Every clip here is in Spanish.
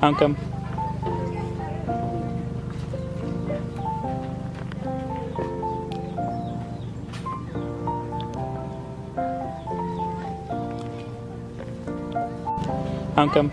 Ankam. Ankam.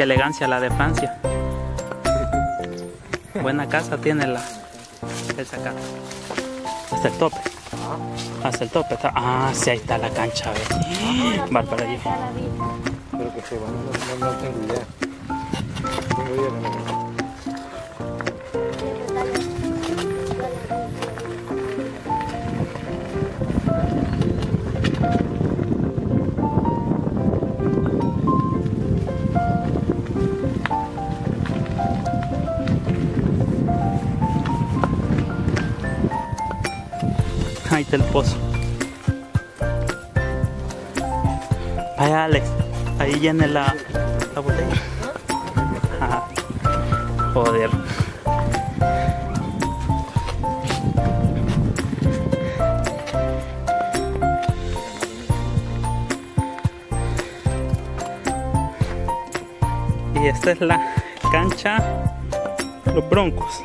Qué elegancia la de Francia. Buena casa tiene la esa casa. Hasta el tope. Hasta el tope está. Ah, sí, ahí está la cancha, ve. Bárbara yo. Espero que se van, no, no, no tengo idea. Tengo idea Está el pozo. Vaya Alex, ahí llene la, la botella. Ajá. Joder. Y esta es la cancha Los Broncos.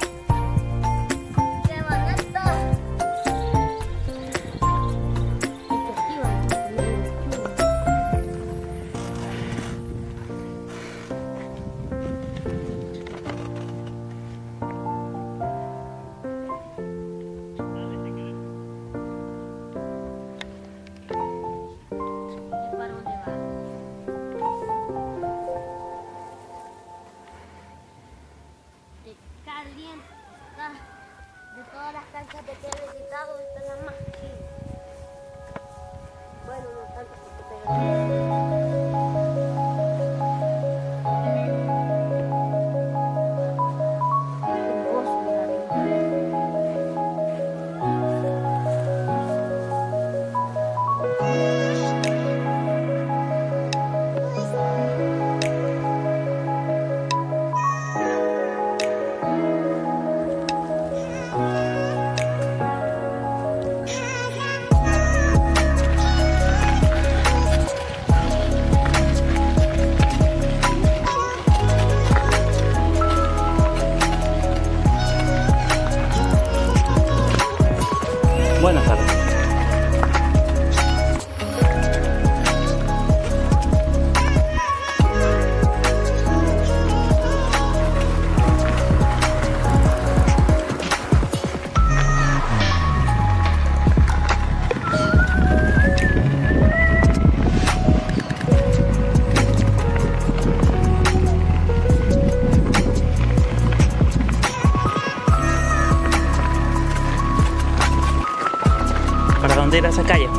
¿Para dónde ir a esa calle?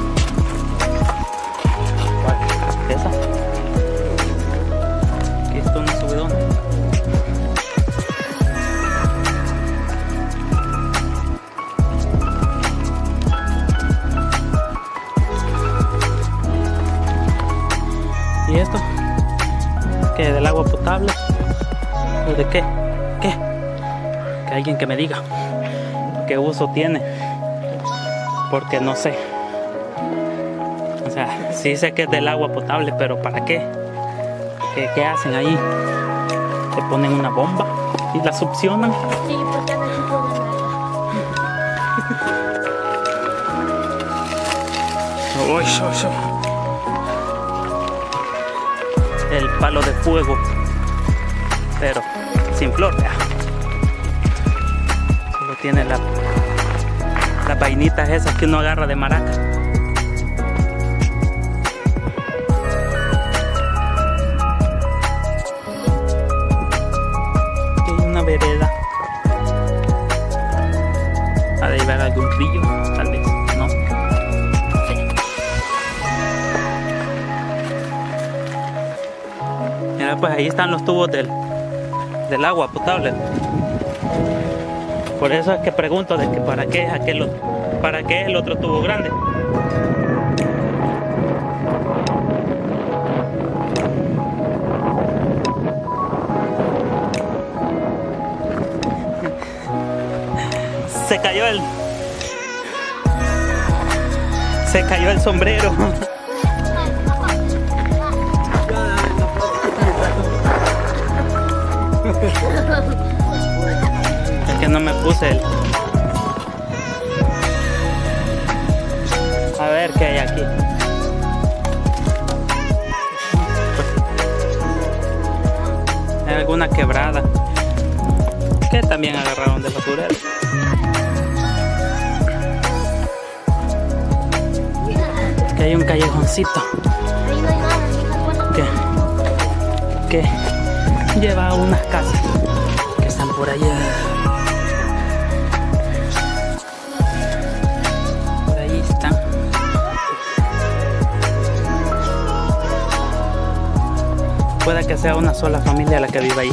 ¿Esa? Está una. ¿Y esto? ¿Qué? ¿Del agua potable? ¿O de qué? ¿Qué? Que alguien que me diga qué uso tiene porque no sé. O sea, sí sé que es del agua potable, pero ¿para qué? ¿Qué, qué hacen ahí? Se ponen una bomba y la succionan. Sí, porque nada. Uy, uy, uy. El palo de fuego, pero sin flor, vea. Solo tiene la, las vainitas esas que uno agarra de maraca. Aquí hay una vereda. Ha de llevar algún río, tal vez, ¿no? Mira, pues ahí están los tubos del, del agua potable. Por eso es que pregunto de que para qué es aquel otro, para qué es el otro tubo grande. Se cayó el se cayó el sombrero. No me puse el. A ver qué hay aquí. Hay alguna quebrada. Que también agarraron del basurero. Que hay un callejoncito que, que lleva a unas casas que están por allá. Puede que sea una sola familia la que vive ahí.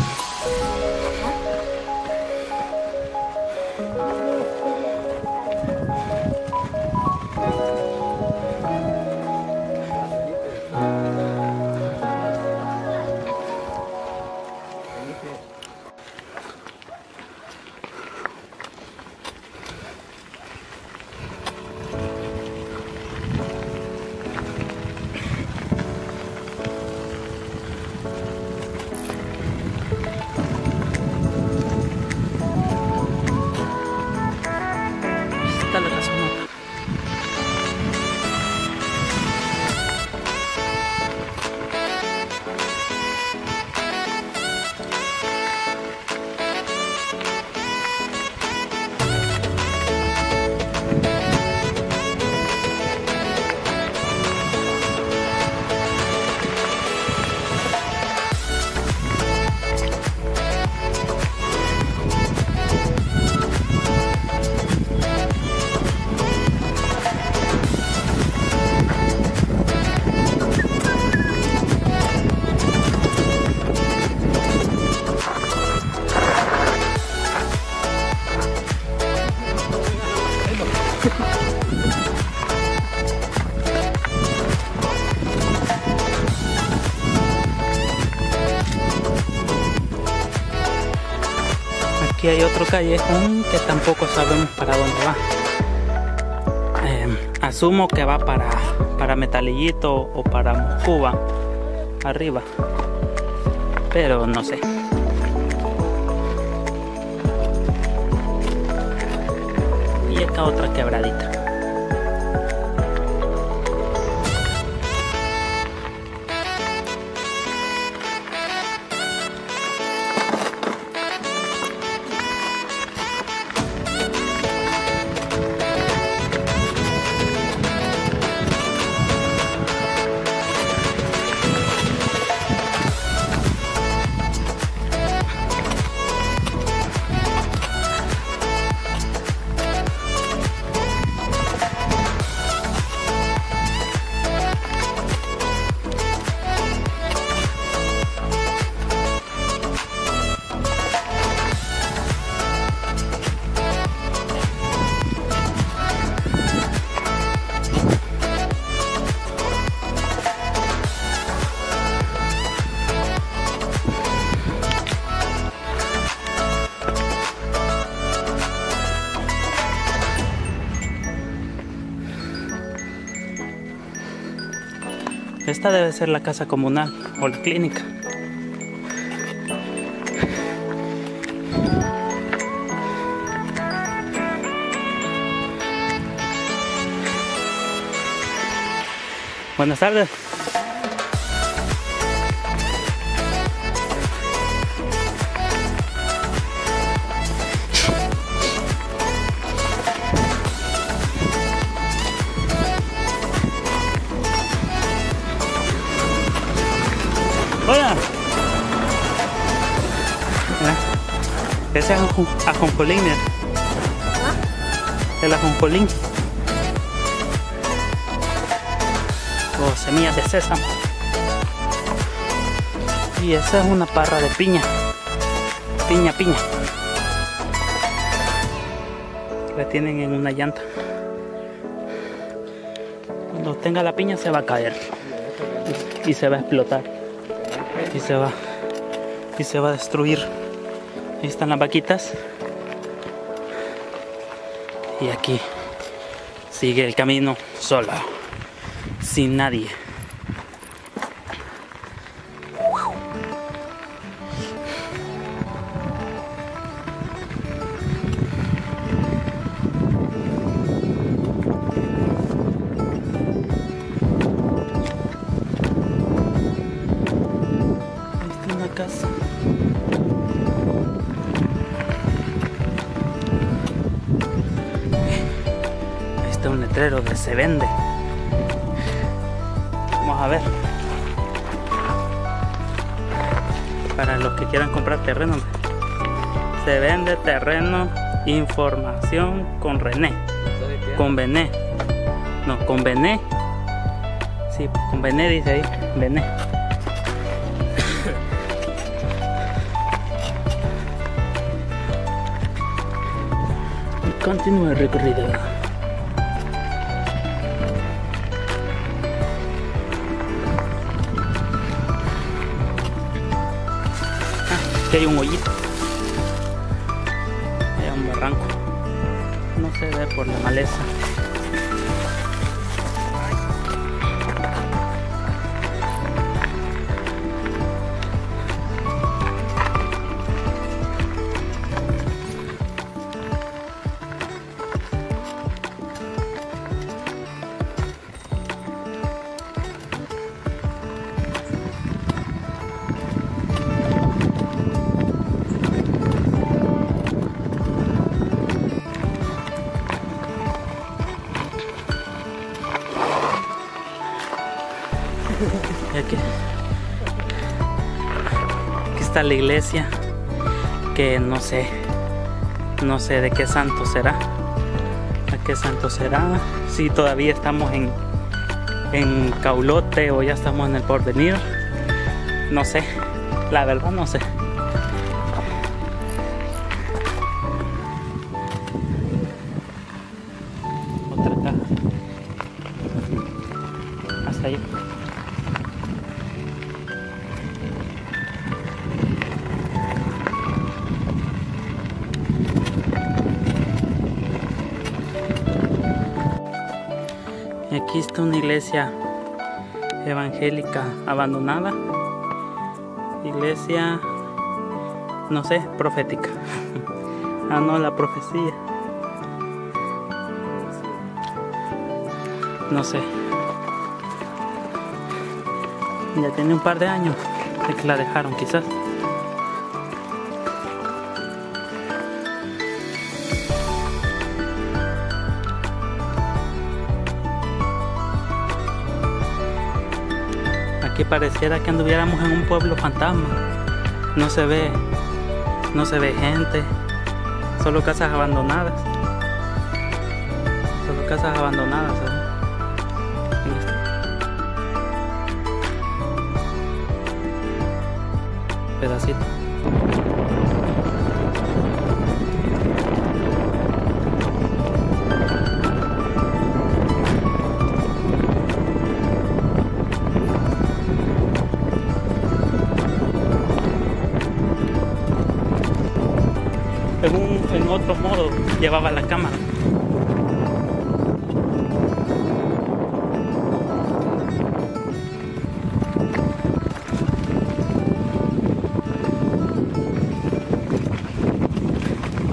Aquí hay otro callejón que tampoco sabemos para dónde va. Eh, asumo que va para, para Metalillito o para Cuba, arriba. Pero no sé. Otra quebradita. Esta debe ser la casa comunal o la clínica. Buenas tardes. Hola. Ese es ajon- ajonjolín, mira. El ajonjolín. O semillas de sésamo. Y esa es una parra de piña. Piña, piña. La tienen en una llanta. Cuando tenga la piña se va a caer. Y se va a explotar. Y se va. Y se va a destruir. Ahí están las vaquitas. Y aquí sigue el camino solo. Sin nadie. Vende terreno, información con René. Con Bené. No, con Bené. Sí, con Bené dice ahí. Bené. Continúa el recorrido. Ah, hay un hoyito. Por la maleza. La iglesia que no sé, no sé de qué santo será. ¿A qué santo será? Si todavía estamos en, en Caulote o ya estamos en el porvenir. No sé, la verdad no sé. Iglesia evangélica abandonada. Iglesia, no sé, profética. ah, no, la profecía. No sé. Ya tiene un par de años de que la dejaron quizás. Pareciera que anduviéramos en un pueblo fantasma. No se ve, no se ve gente, solo casas abandonadas. Solo casas abandonadas. ¿eh? Pedacito. Otro modo llevaba la cámara.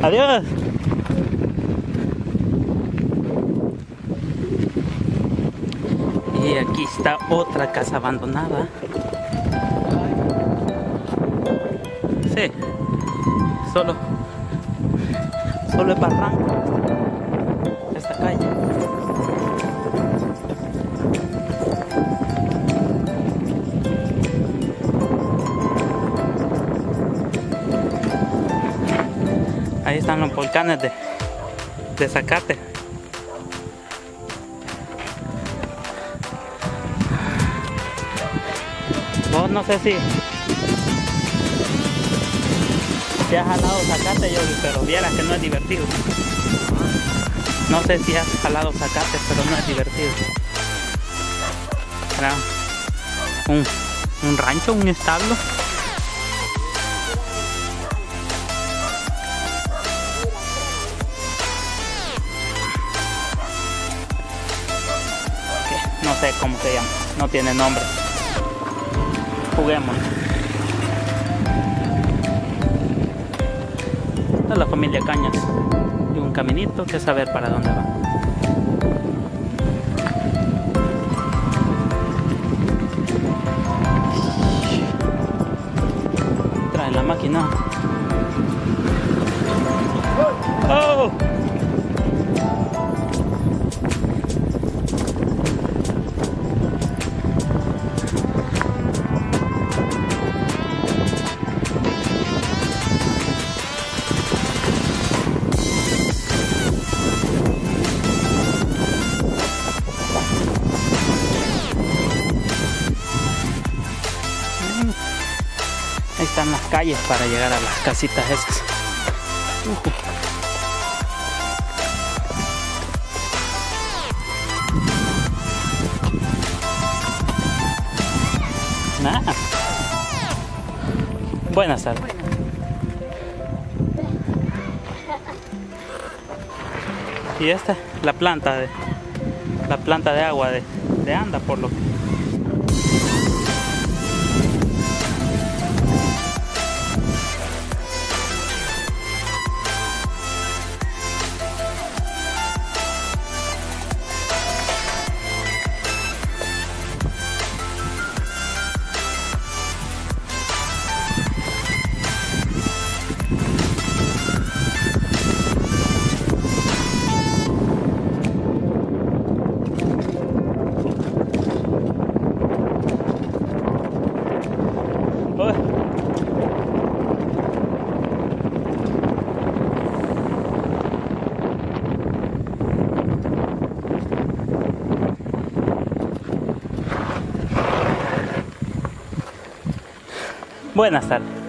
Adiós. Y aquí está otra casa abandonada. Sí, solo, solo es barranco. Esta calle. Ahí están los volcanes de, de Zacate. Vos no sé si Si has jalado zacate, yo, pero vieras que no es divertido. No sé si has jalado zacate, pero no es divertido. Un, un rancho, un establo. No sé cómo se llama, no tiene nombre. Juguemos. Es la familia Cañas. Y un caminito que saber para dónde va. Trae la máquina. ¡Oh! Calles para llegar a las casitas esas. Ujú. Nada. Buenas tardes. Y esta, la planta de la planta de agua de, de anda por lo que Buenas tardes.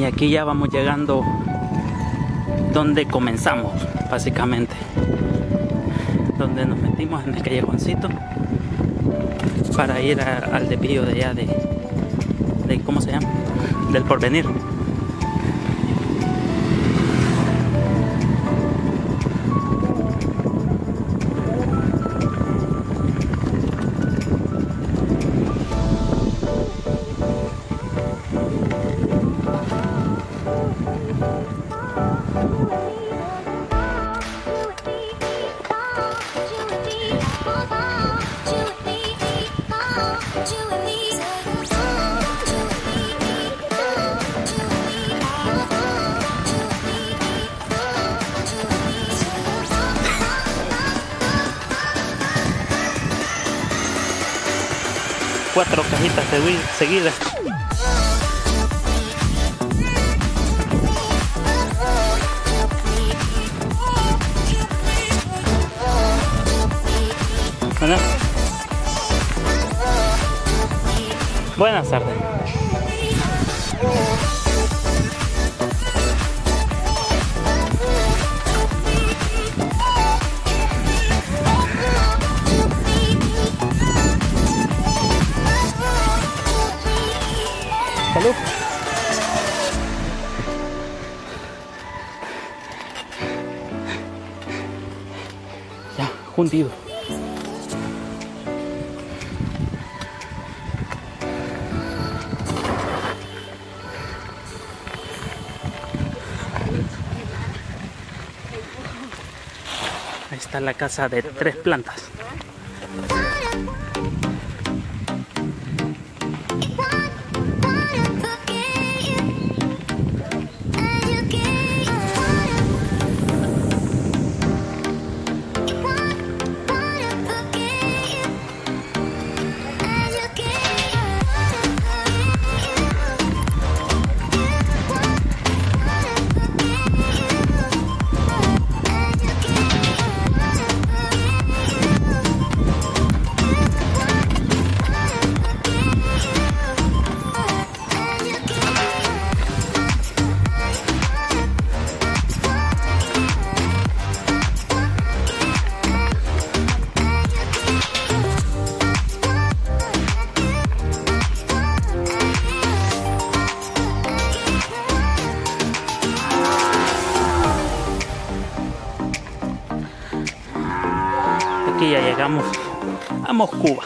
Y aquí ya vamos llegando donde comenzamos, básicamente. Donde nos metimos en el callejoncito para ir al desvío de allá de, de ¿cómo se llama? Del porvenir. cuatro cajitas seguidas. Bueno. Buenas tardes. Salud. Ya, hundido. Ahí está la casa de tres plantas. Aquí ya llegamos a Moscuba.